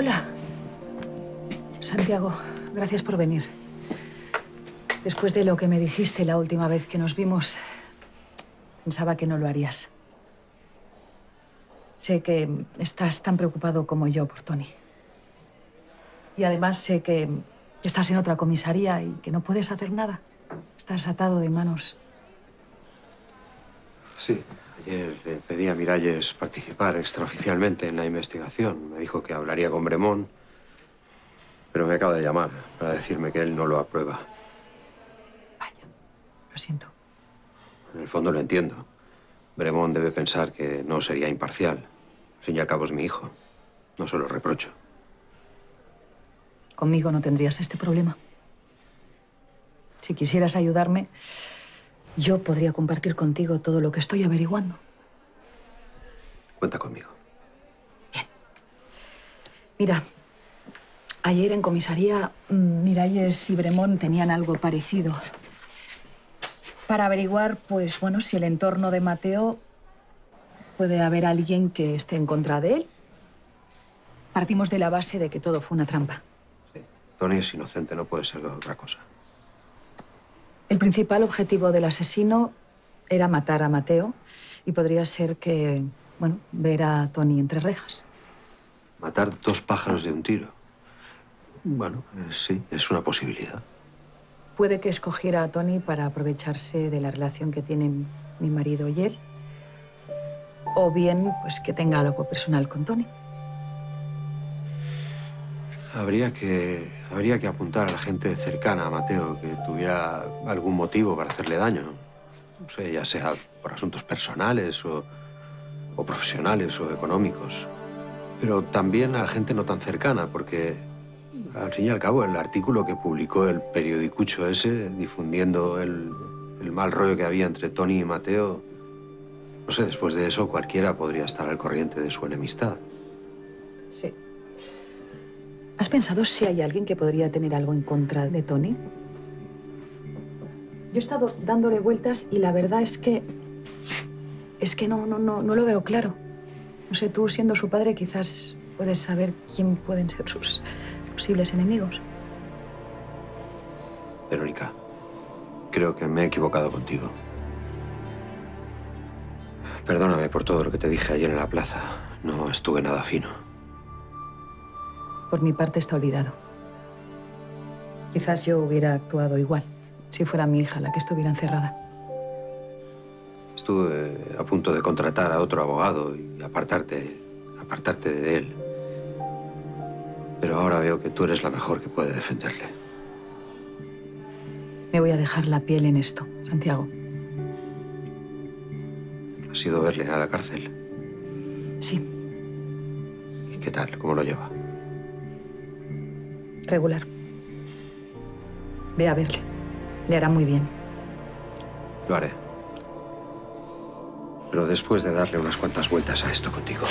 Hola. Santiago, gracias por venir. Después de lo que me dijiste la última vez que nos vimos, pensaba que no lo harías. Sé que estás tan preocupado como yo por Tony. Y además sé que estás en otra comisaría y que no puedes hacer nada. Estás atado de manos. Sí, ayer le pedí a Miralles participar extraoficialmente en la investigación. Me dijo que hablaría con Bremón, pero me acaba de llamar para decirme que él no lo aprueba. Vaya, lo siento. En el fondo lo entiendo. Bremón debe pensar que no sería imparcial. Al fin y al cabo es mi hijo. No se lo reprocho. Conmigo no tendrías este problema. Si quisieras ayudarme, yo podría compartir contigo todo lo que estoy averiguando. Cuenta conmigo. Bien. Mira, ayer en comisaría, mm, Miralles y Bremón tenían algo parecido. Para averiguar, pues bueno, si el entorno de Mateo puede haber alguien que esté en contra de él. Partimos de la base de que todo fue una trampa. Sí. Tony es inocente, no puede ser otra cosa. El principal objetivo del asesino era matar a Mateo y podría ser que, bueno, ver a Tony entre rejas. Matar dos pájaros de un tiro. Bueno, eh, sí, es una posibilidad. Puede que escogiera a Tony para aprovecharse de la relación que tienen mi marido y él. O bien, pues que tenga algo personal con Tony. Habría que, habría que apuntar a la gente cercana a Mateo que tuviera algún motivo para hacerle daño. No sé, ya sea por asuntos personales o, o profesionales o económicos. Pero también a la gente no tan cercana, porque al fin y al cabo el artículo que publicó el periodicucho ese, difundiendo el, el mal rollo que había entre Tony y Mateo, no sé, después de eso cualquiera podría estar al corriente de su enemistad. Sí. ¿Has pensado si hay alguien que podría tener algo en contra de Tony? Yo he estado dándole vueltas y la verdad es que... Es que no, no, no, no lo veo claro. No sé, tú siendo su padre quizás puedes saber quién pueden ser sus posibles enemigos. Verónica, creo que me he equivocado contigo. Perdóname por todo lo que te dije ayer en la plaza. No estuve nada fino. Por mi parte está olvidado. Quizás yo hubiera actuado igual si fuera mi hija la que estuviera encerrada. Estuve a punto de contratar a otro abogado y apartarte, apartarte de él. Pero ahora veo que tú eres la mejor que puede defenderle. Me voy a dejar la piel en esto, Santiago. ¿Has ido a verle a la cárcel? Sí, ¿Y qué tal? ¿Cómo lo lleva? Regular. Ve a verle. Le hará muy bien. Lo haré. Pero después de darle unas cuantas vueltas a esto contigo.